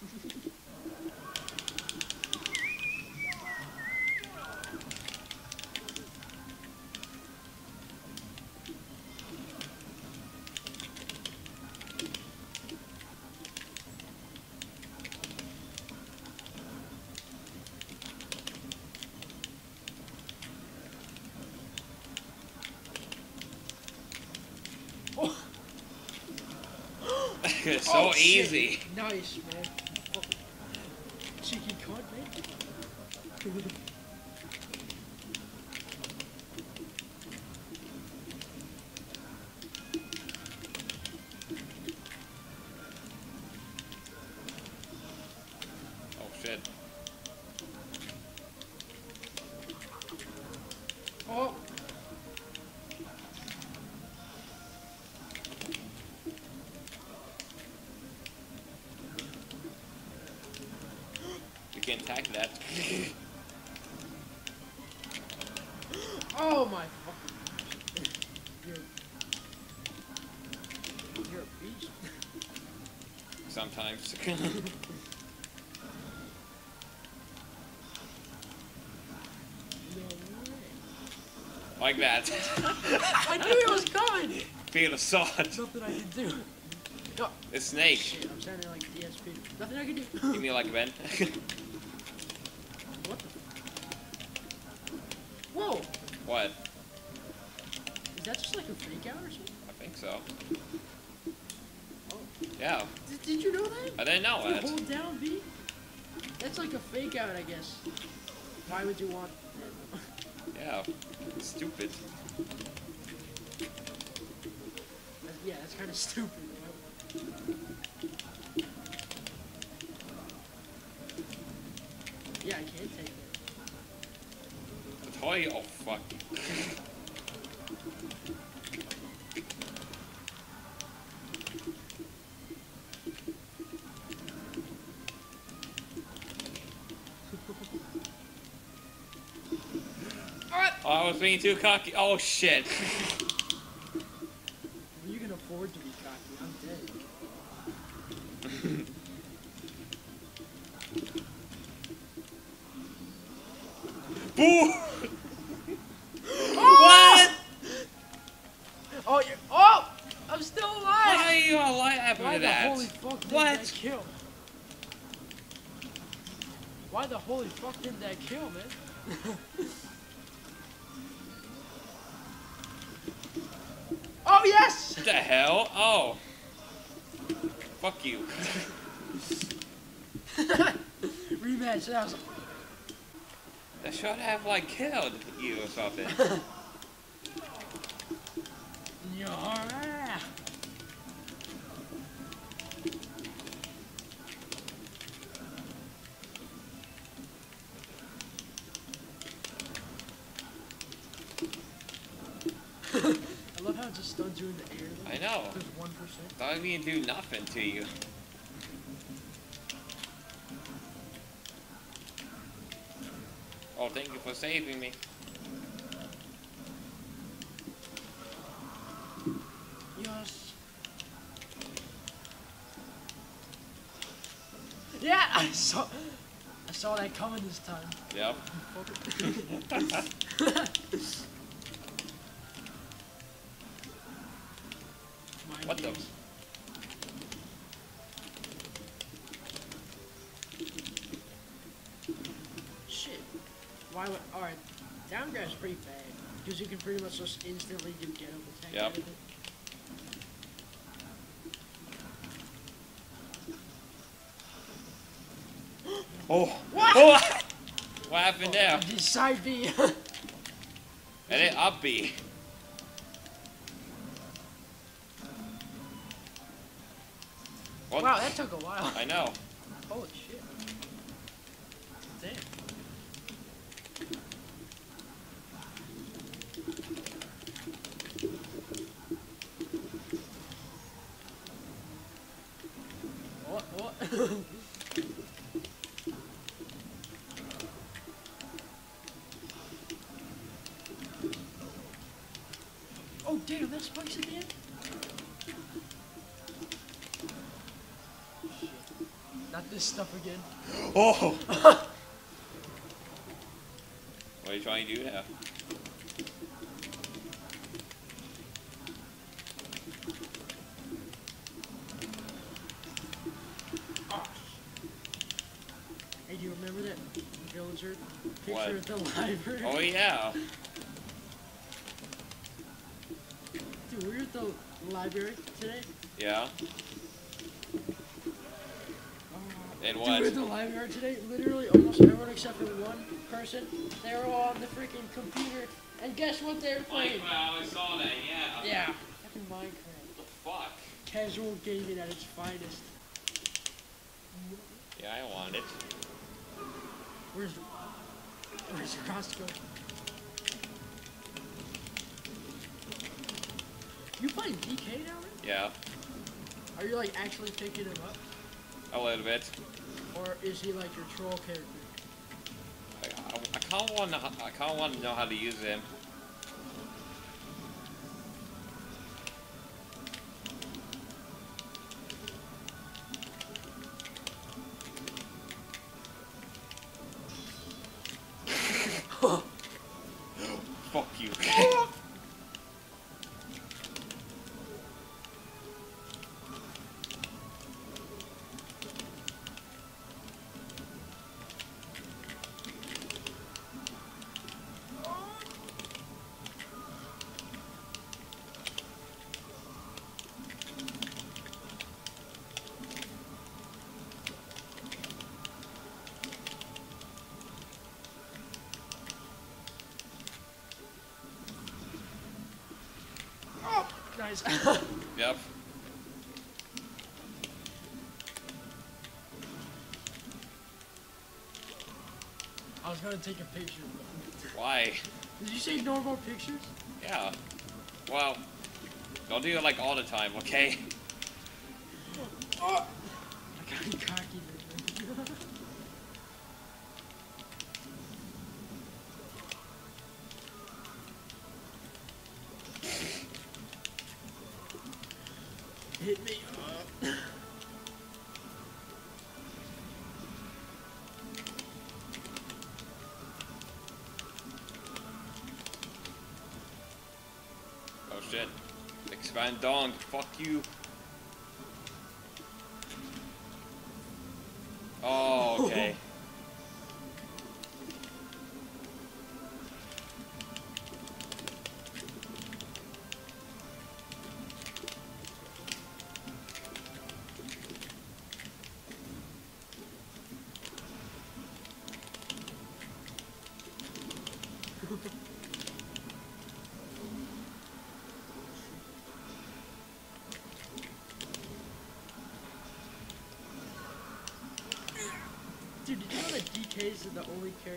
so Oh, shit. easy. Nice, You can attack that. oh my fucking. You're. You're a beast. Sometimes. No way. like that. I knew it was coming. Feel the sword. Nothing I can do. Oh, The snake. shit, I'm sounding like DSP. Nothing I can do. Give me like Ben. That's like a out, I guess. Why would you want Yeah. Stupid. That's- Yeah, that's kind of stupid. right? Yeah, I can't take it. The toy. Oh fuck. was being too cocky. Oh shit. Well, you can afford to be cocky. I'm dead. Boo! Oh! what? Oh, you're. Oh! I'm still alive! Why are you alive after Why the that? holy fuck did What? that kill? Why the holy fuck did that kill, man? the hell? Oh. Fuck you. Rematch. That was. That should have like killed you or something. Yeah. I do nothing to you. Oh, thank you for saving me. Yes. Yeah, I saw. I saw that coming this time. Yep. What the- Because you can pretty much just instantly do get attack. Yep. out of it. Oh. What? Oh. What happened there? This side B. And it up B. Wow, that took a while. I know. Holy shit. Damn, that spikes again? Not this stuff again. Oh! what are you trying to do now? Hey, do you remember that villager picture What? of the library? Oh yeah. Library today. Yeah. And Dude, we were at what? the library today. Literally, almost everyone except for one person. They were all on the freaking computer. And guess what they were playing? I saw that, yeah. Yeah. Fucking Minecraft. The fuck? Casual gaming at its finest. Yeah, I want it. Where's Where's Roscoe? You playing DK now? Man? Yeah, Are you like actually picking him up, a little bit. or is he like your troll character? I, I, I kind of want to. I kind of want to know how to use him. Yep. I was gonna take a picture. Why? Did you say normal pictures? Yeah. Well, don't do it like all the time, okay? Oh! Hit me up. Oh shit. Expand dong. Fuck you.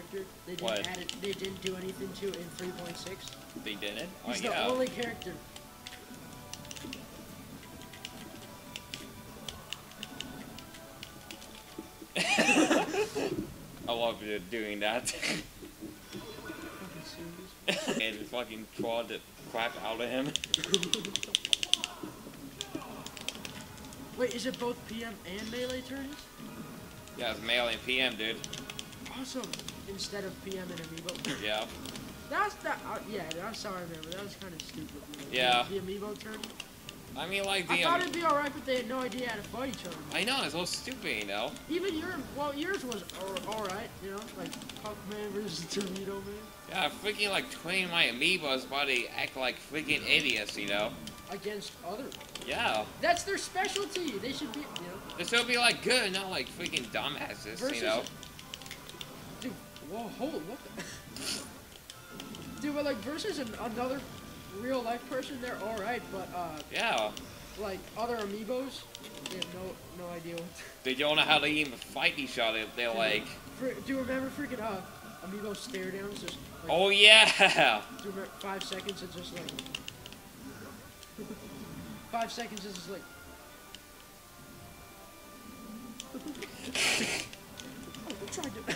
Character they didn't What? add it, they didn't do anything to it in 3.6? They didn't? Oh, He's the yeah. only character. I love you doing that. Fucking serious. and fucking clawed the crap out of him. Wait, is it both PM and melee turns? Yeah, it's melee and PM, dude. Awesome. Instead of PM and amiibo. Yeah. That's that. Uh, yeah, that's how I remember. That was kind of stupid. Yeah. The amiibo turn. I mean, like, the. I the. thought it'd be alright, but they had no idea how to fight each other. I know, it's so stupid, you know? Even your, well, yours was alright, you know, like Puckman versus Tornado Man. Yeah, freaking, like, train my amiibos, but they act like freaking idiots, you know? Against other. Yeah. That's their specialty. They should be, you know. They still be, like, good, not like freaking dumbasses, Versus- you know? Whoa, hold, what the? Dude, but like versus an, another real life person, they're alright, but uh, Yeah. like other amiibos, they have no no idea what. They don't know how to even fight each other. They're like, Fr- do you remember freaking uh, amiibo stare downs? Just like, oh yeah! do you remember five seconds? It's just like five seconds is just like. oh, I'm trying to.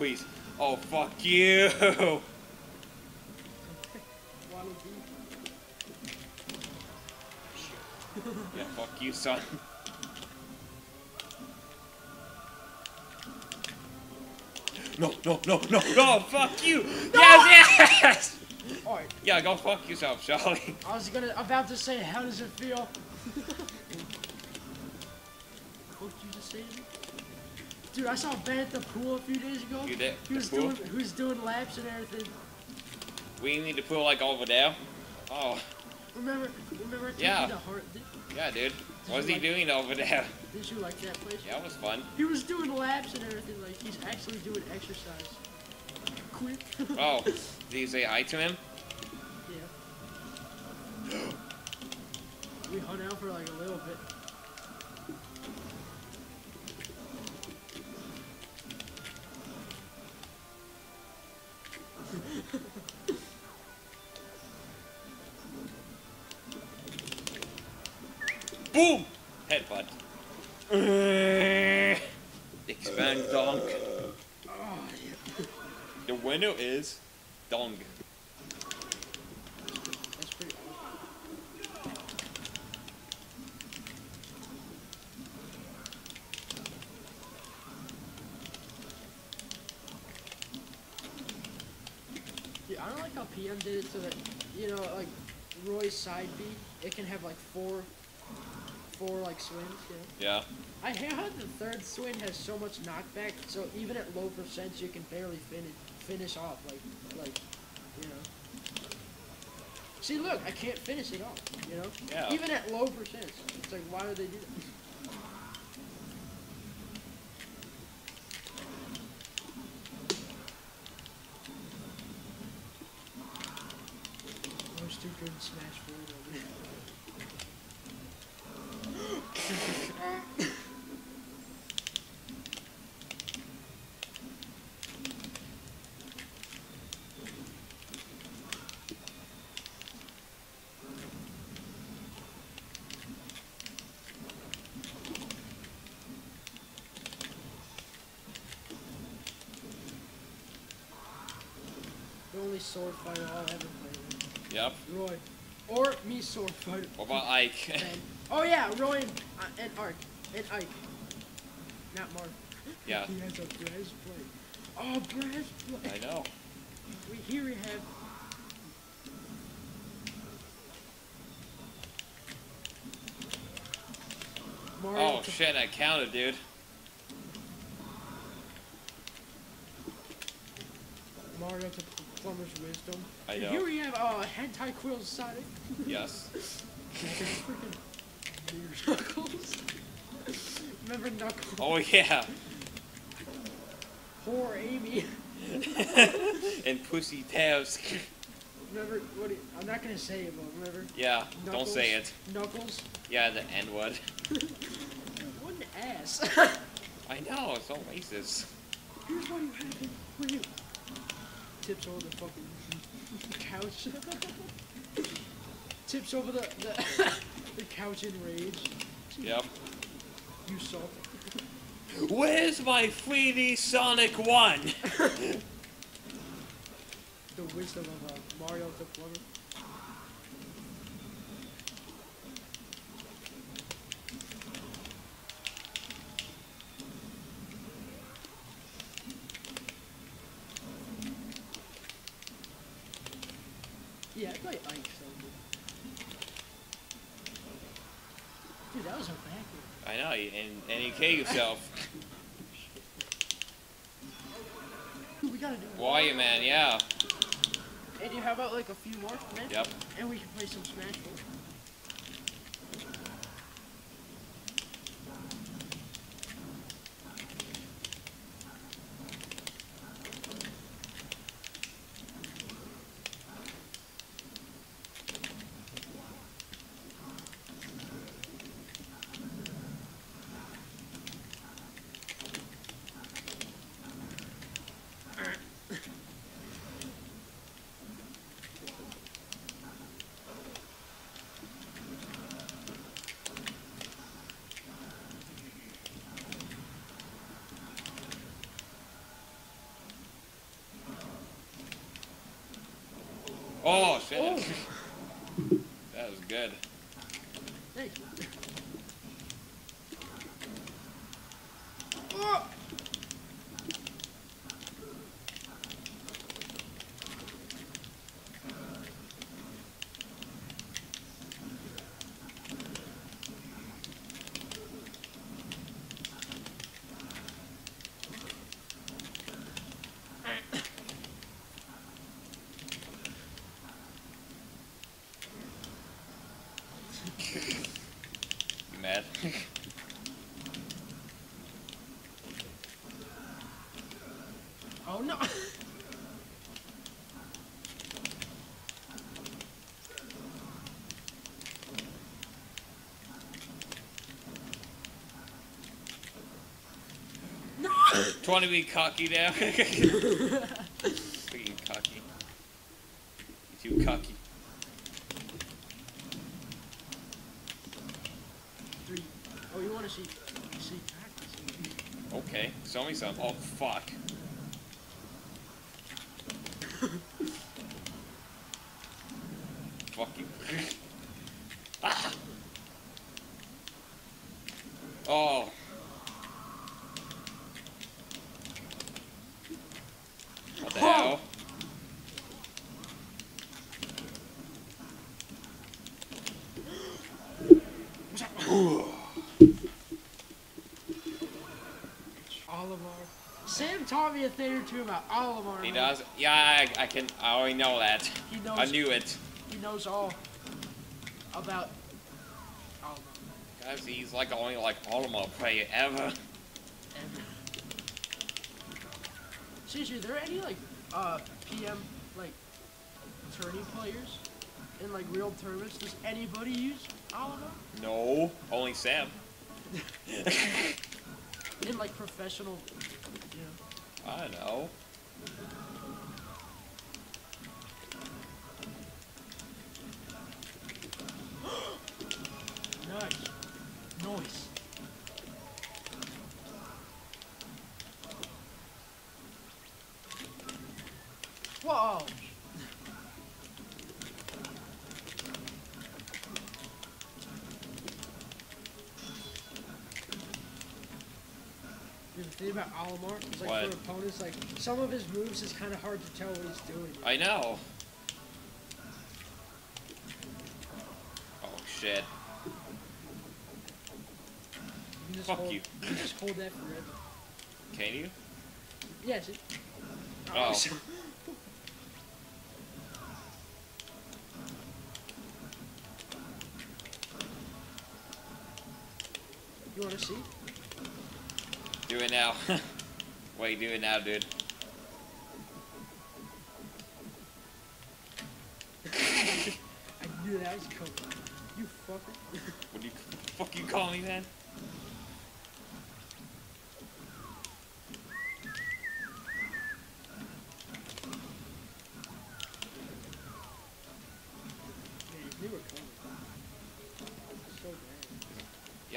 Please. Oh, fuck you! Yeah, fuck you, son. No, no, no, no, no, fuck you! Yes, yes! Alright, Yeah, go fuck yourself, Charlie. I was gonna about to say, how does it feel? what did you just say to me? Dude, I saw Ben at the pool a few days ago. You did? He was pool? doing he was doing laps and everything. We need to put like over there. Oh, Remember remember Yeah. did, yeah, dude. What was he like- doing over there? did you like that place? Yeah, it was fun. He was doing laps and everything, like he's actually doing exercise. Quick. Oh, did you say hi to him? Yeah. we hung out for like a little bit. Boom! Headbutt. Eh. Expand donk. Oh yeah. The winner is Dong. That's pretty awesome. Yeah, I don't like how PM did it so that you know, like Roy's side B, it can have like four, four like swings. Know. Yeah. I hate how the third swing has so much knockback, so even at low percents you can barely finish finish off, like like you know. See, look, I can't finish it off, you know. Yeah. Even at low percents, it's like why would they do that? Good smash forward. The only sword fighter I'll ever play with. Yep. Roy. Or me sword fighter. What about Ike? Oh yeah, Roy and, uh, and Ark. And Ike. Not Mark. yeah. He has a breastplate. Oh, breastplate. I know. We, here we have... Mario Oh shit, I counted, dude. Mario to Plumber's Wisdom. I And know. Here we have a uh, Hentai Quill Sonic. Yes. Knuckles. Remember Knuckles? Oh yeah. Poor Amy. and Pussy Tabs. Remember what? I'm not gonna say it, but remember Yeah. Don't say it. Knuckles. Yeah, the N word. What an ass. I know. It's all racist. Here's what you happen when you tips over the fucking couch. tips over the the, the couch in rage. Yep. You saw. Where's my 3D Sonic 1? The wisdom of uh, Mario the plumber. Yeah, I play Ike so good. Dude, that was a backward. I know, you- and, and you kill yourself. We gotta do Man, yeah. And you how about like a few more, man? Yep. And we can play some Smash Bros. Oh shit. Oh. that was good. Thank you. Oh! You mad? Oh no! no! Trying to be cocky now. Freaking cocky. You too cocky. Three. Oh, you want to see? See? Okay, show me some. Oh fuck you. ah! Oh. What the Oh. hell? Olimar. Sam taught me a thing or two about Olimar. He does? Yeah, I, I can. I already know that. He knows. I knew it. He knows all about Olimar. Guys, he's like the only like Olimar player ever. ever. seriously, are there any like uh PM like tourney players in like real tournaments? Does anybody use Olimar No, only Sam. in like professional? I know. Thing about Olimar is like What? for opponents, like some of his moves is kind of hard to tell what he's doing. I know. Oh shit. You Fuck hold, you. can just hold that forever. Can you? See? Oh. oh. so- You wanna see? Do it now. Wait, do it now, dude. I knew that was coming. You fucker. What do you fuck you call me, man? Man,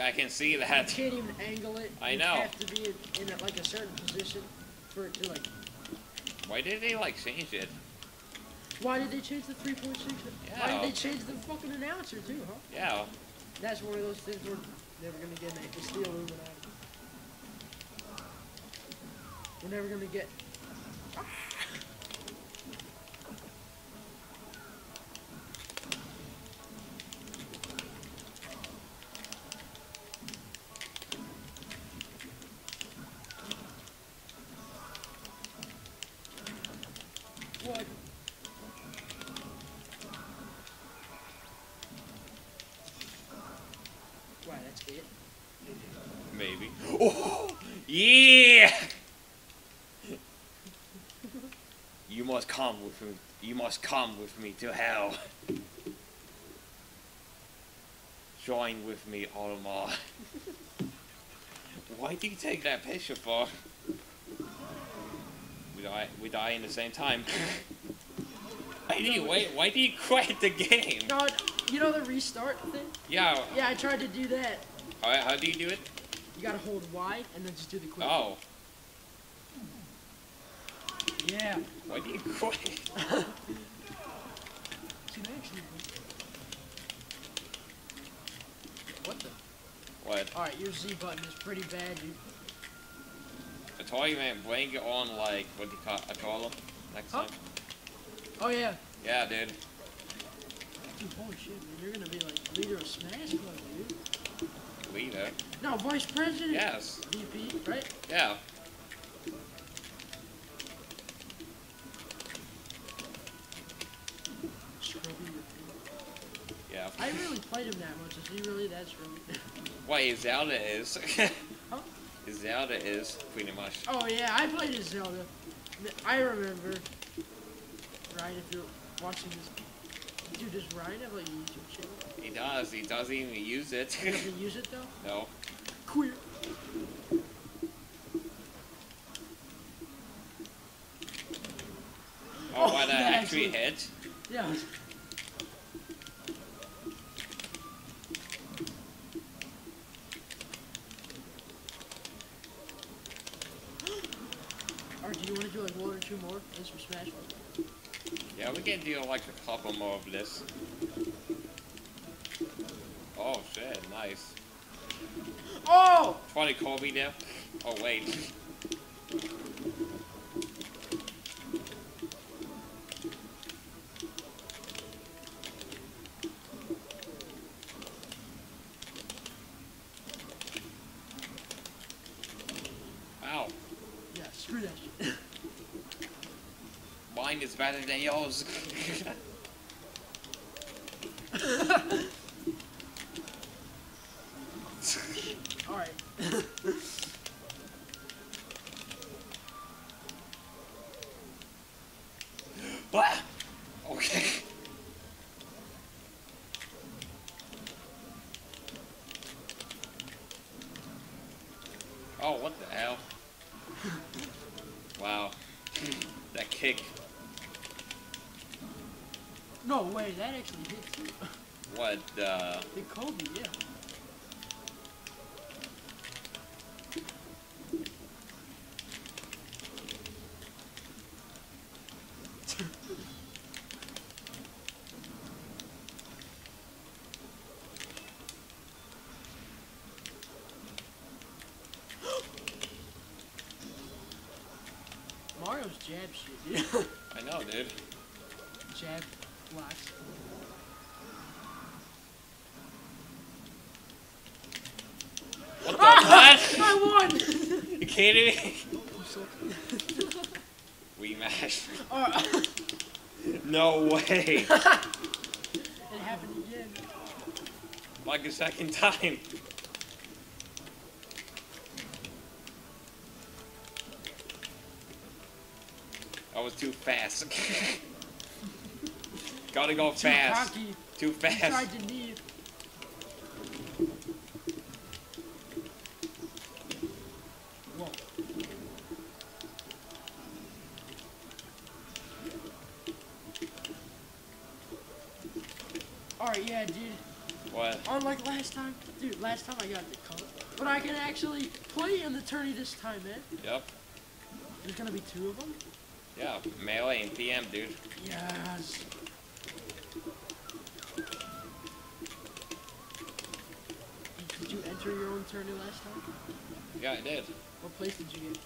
I can see You that. can't even angle it. I You know. have to be in, in a, like a certain position for it to like. Why did they like change it? Why did they change the 3.6? Why did they change the fucking announcer too, huh? Yeah. That's one of those things we're never gonna get. It's the Illuminati. We're never gonna get. Yeah! You must come with me. You must come with me to hell. Join with me, Olimar. Why do you take that picture for? We die. We die in the same time. Why do you wait? Why do you quit the game? No, you know the restart thing? Yeah. Yeah, I tried to do that. Alright, how do you do it? You gotta hold Y and then just do the quick. Oh, Yeah. why do you quit? What the? What? Alright, your Z button is pretty bad, dude. I told you, man, blame it on, like, what do you call, I call them next Huh? time? Oh yeah. Yeah, dude. Dude, holy shit, man. You're gonna be like leader of Smash Club, dude. Leader. No, vice president. Yes. VP, right? Yeah. Yeah. I really played him that much. Is he really that scrubby? Wait, Zelda is. Huh? Zelda is, pretty much. oh yeah, I played as Zelda. I remember. Ryan, if you're watching this, dude, does Ryan have a YouTube channel? He does. He doesn't even use it. He doesn't use it though. no. Queer. Oh, Oh, why that yeah, actually actually- hit? Yeah. Or do you want to do like one or two more? This from Smash. Yeah, we can do like a couple more of this. Oh shit, nice. Oh! 20 Kobe there. Oh wait. Wow, Yeah, screw that shit. mine is better than yours. Wow. that kick. No way, that actually hits you. What, uh... The Kobe, yeah. Dude. I know, dude. jab blocks. What the Ah! what? I won! You kidding me? I'm so- Rematch. No way. It happened again. Like a second time. Was too fast. Gotta go Too fast. cocky. Too fast. Alright, yeah, dude. What? Oh, Unlike last time, dude, last time I got the color. But I can actually play in the tourney this time, man. Yep. There's gonna be two of them. Yeah. Melee and PM, dude. Yes. Did you enter your own tourney last time? Yeah, I did. What place did you get?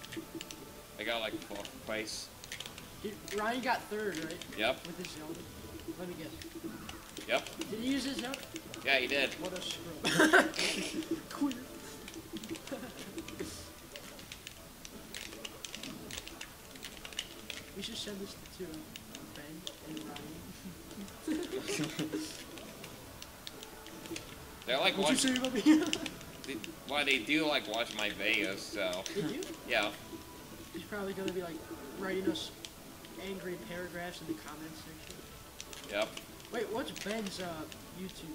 I got like fourth place. Did, Ryan got third, right? Yep. With his Zelda. Let me guess. Yep. Did he use his Zelda? Yeah, he did. What a scrub. Queer. We should send this to Ben and Ryan. They're like What'd you watch. say about me? They, well, they do like watch my videos, so Did you? yeah. He's probably gonna be like writing us angry paragraphs in the comments section. Yep. Wait, what's Ben's uh, YouTube?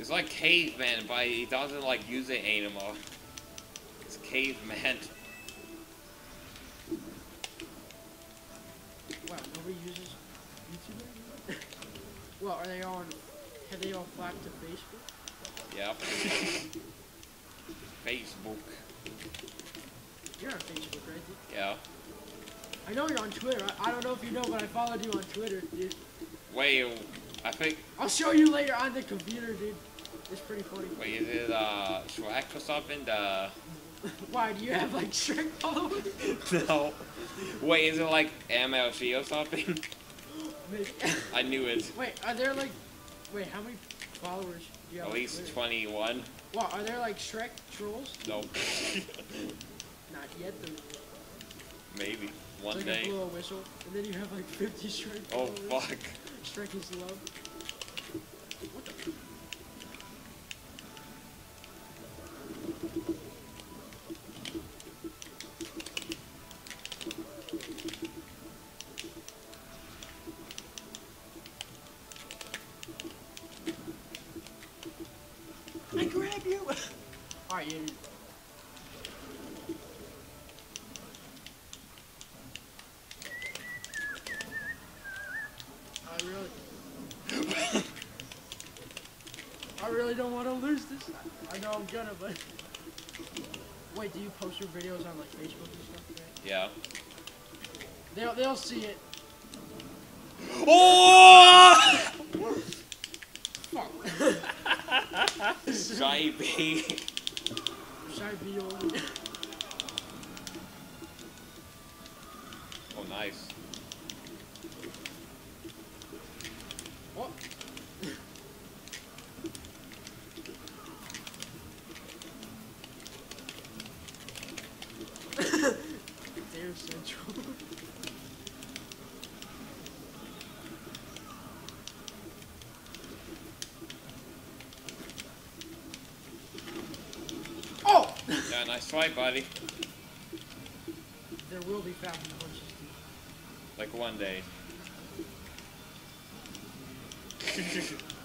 It's like caveman, but he doesn't like use it anymore. It's caveman. Have they all flocked to Facebook? Yep. Facebook. You're on Facebook, right? Yeah. I know you're on Twitter. I, I don't know if you know, but I followed you on Twitter, dude. Wait, I think. I'll show you later on the computer, dude. It's pretty funny. Wait, is it uh Shrek or something? The Why do you have like Shrek followers? no. Wait, is it like MLG or something? I knew it. Wait, are there like, wait, how many followers do you have? At on least Twitter? 21. Well, are there like Shrek trolls? Nope. Not yet. Though. Maybe It's one like day. a blow a whistle, and then you have like 50 Shrek Oh followers. fuck. Shrek is love. What the? Really don't want to lose this. I, I know I'm gonna, but. Wait, do you post your videos on like Facebook and stuff? Right? Yeah. They'll they'll see it. Oh! Fuck. Shy B. Shy B only. Oh nice. What? Dare Central. oh! Yeah, nice try, buddy. There will be fountain dude. Like one day.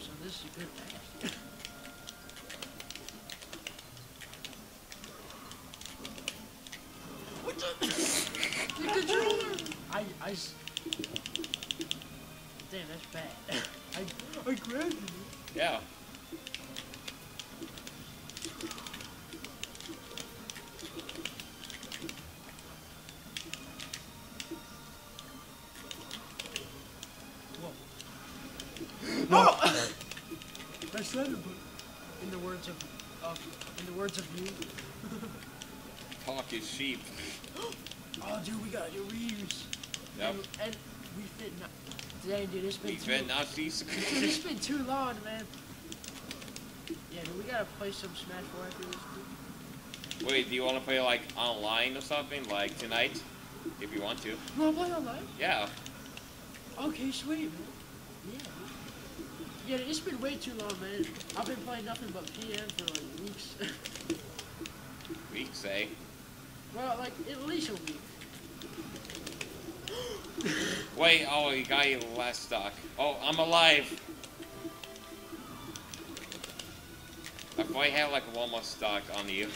so this is a good pass. what the? the controller! I, I. s- Damn, that's bad. I, I grabbed it. Yeah. Dang, dude, it's been These too. Nazis. it's been too long, man. Yeah, dude, we gotta play some Smash 4 after this. Dude. Wait, do you want to play like online or something? Like tonight? If you want to. You wanna play online? Yeah. Okay, sweet, man. Yeah. Yeah, it's been way too long, man. I've been playing nothing but PM for like weeks. We say. Eh? well, like at least a week. Wait, oh, you got your last stock. Oh, I'm alive. If I had like one more stock on you.